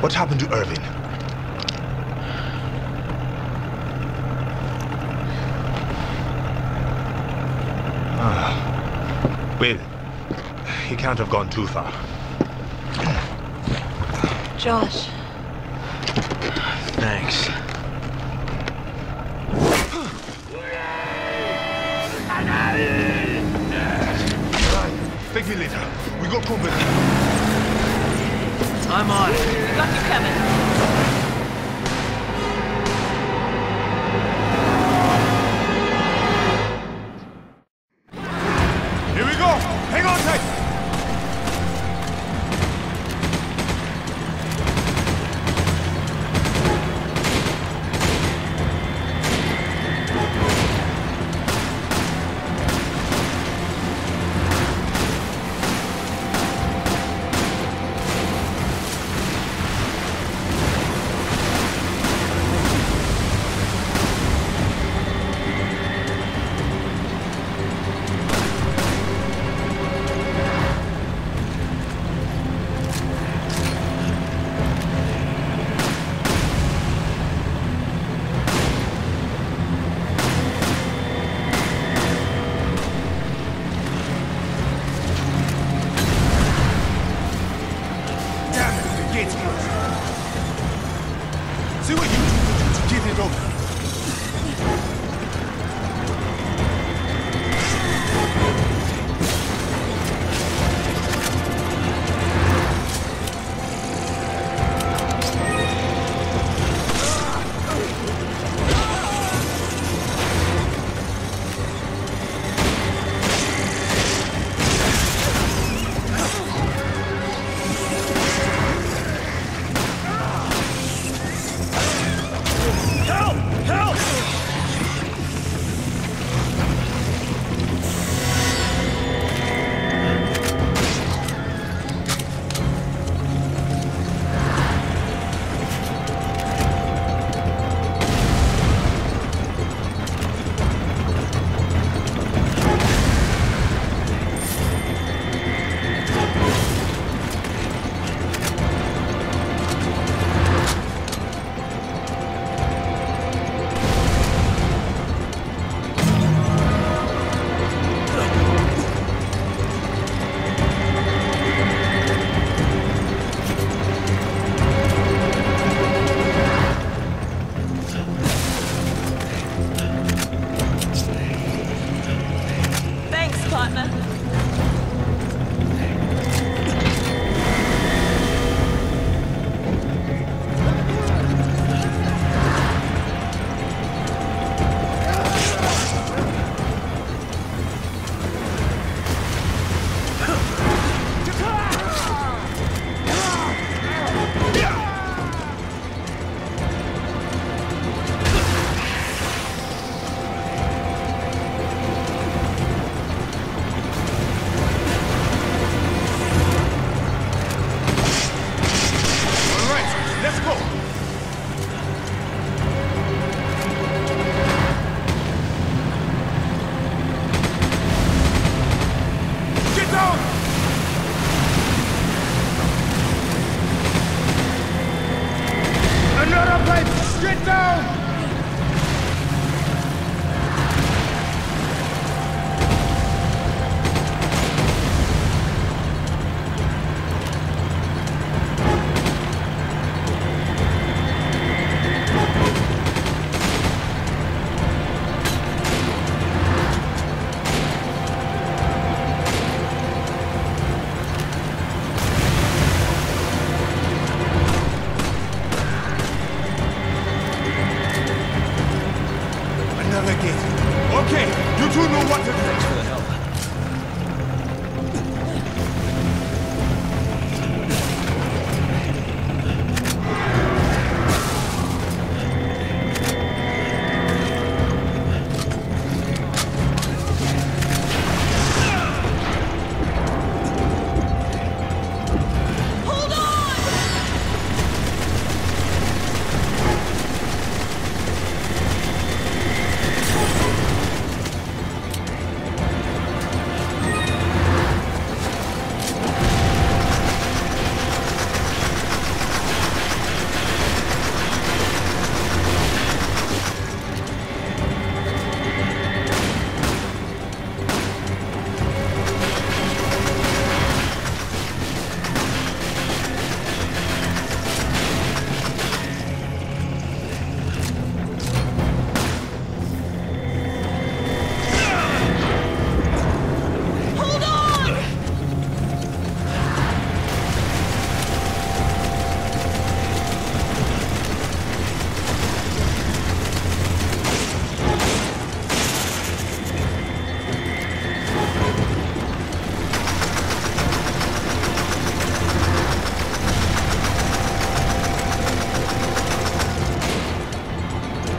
What happened to Irving? Ah. Well, he can't have gone too far. Josh. Thanks. Thank me later. We got company. I'm on it. Got you, Kevin.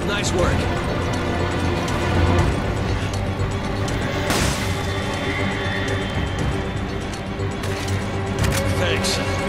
Nice work. Thanks.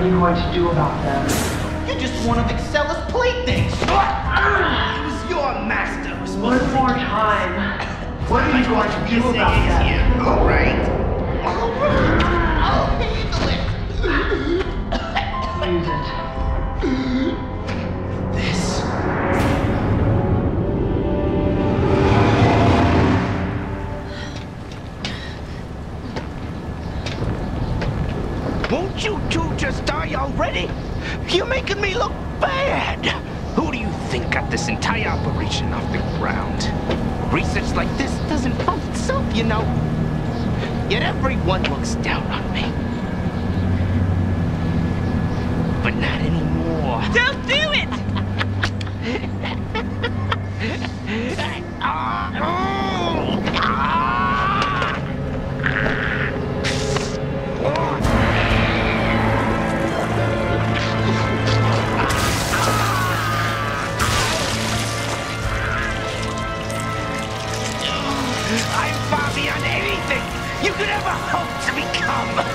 Are you going to do about them? You're just one of Excella's playthings. It was your master who was supposed One to more time. What are you going to do about them? here. All right. All right. I'll handle it. You're making me look bad. Who do you think got this entire operation off the ground? Research like this doesn't fund itself, you know. Yet everyone looks down on me. But not anymore. Don't do it! Ah, ah. Could ever hope to become.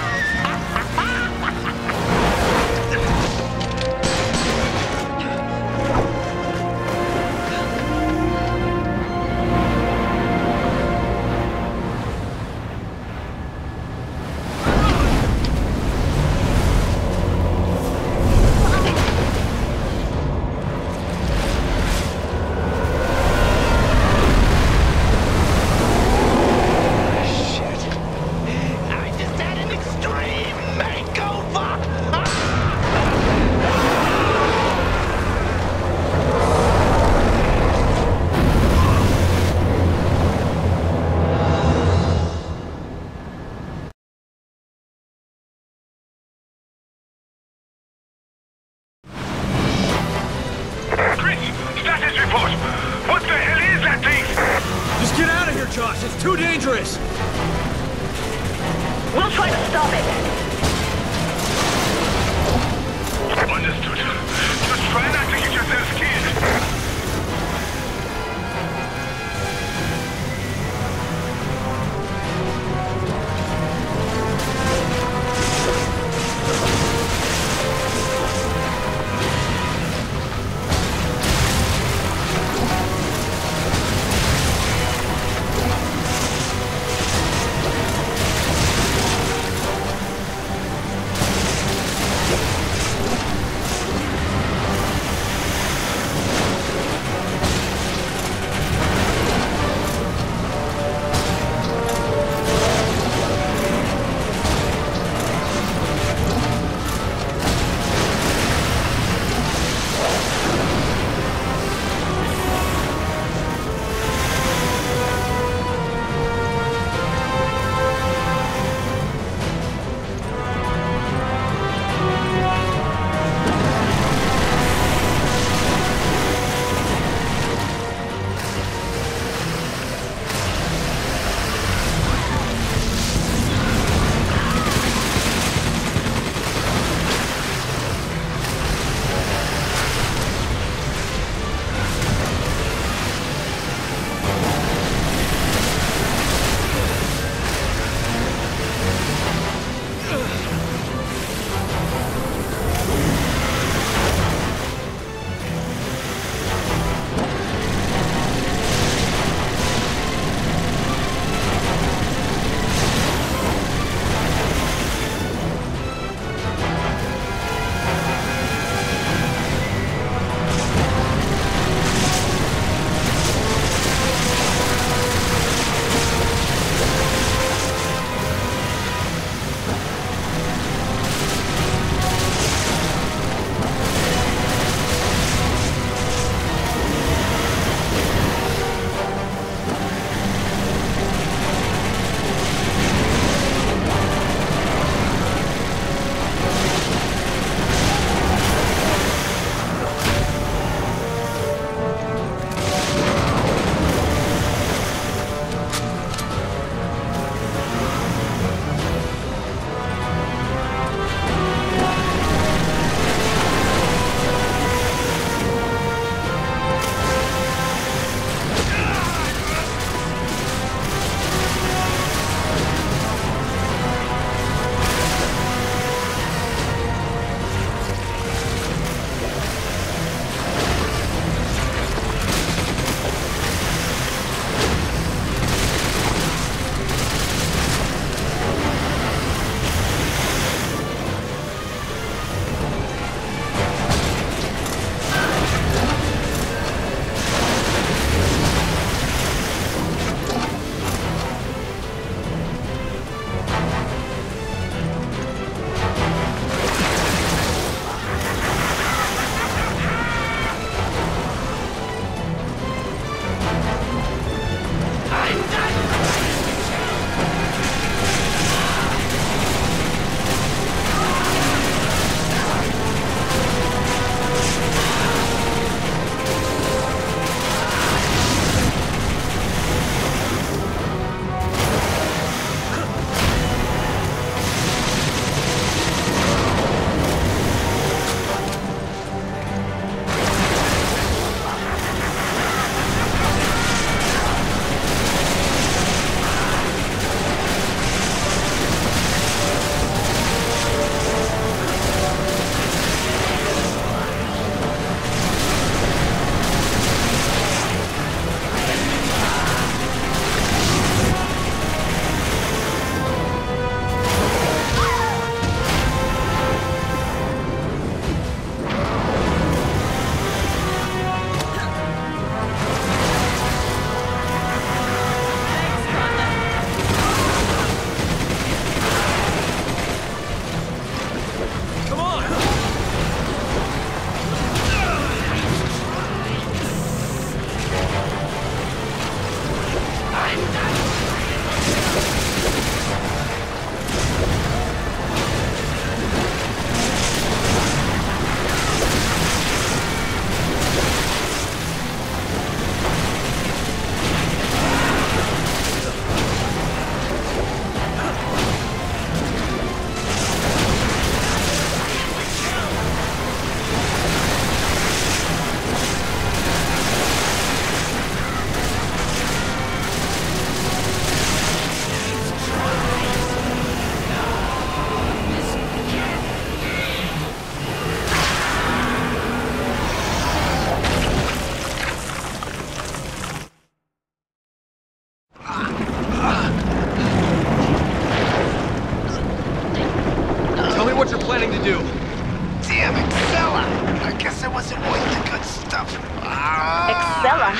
Excella.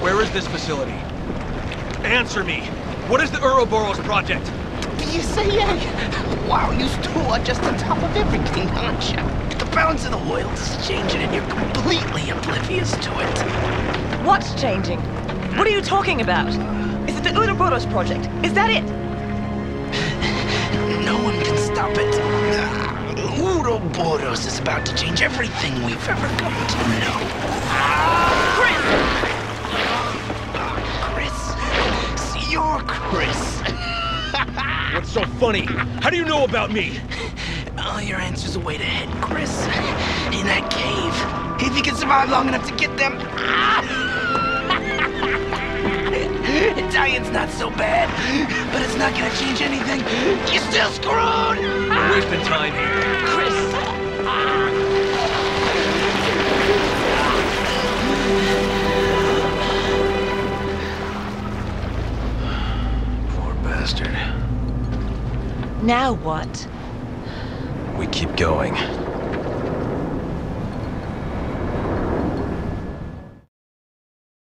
Where is this facility? Answer me. What is the Ouroboros project? BSA. Wow, you two are just on top of everything, aren't you? The balance of the world is changing and you're completely oblivious to it. What's changing? What are you talking about? Is it the Ouroboros project? Is that it? no one can stop it. Ouroboros is about to change everything we've ever come to know. Chris! Chris. See, you're Chris. What's so funny? How do you know about me? All your answers are way ahead, Chris. In that cave. If you can survive long enough to get them. Italian's not so bad, but it's not gonna change anything. You're still screwed! We're wasting time here. Chris! Bastard. Now what? We keep going.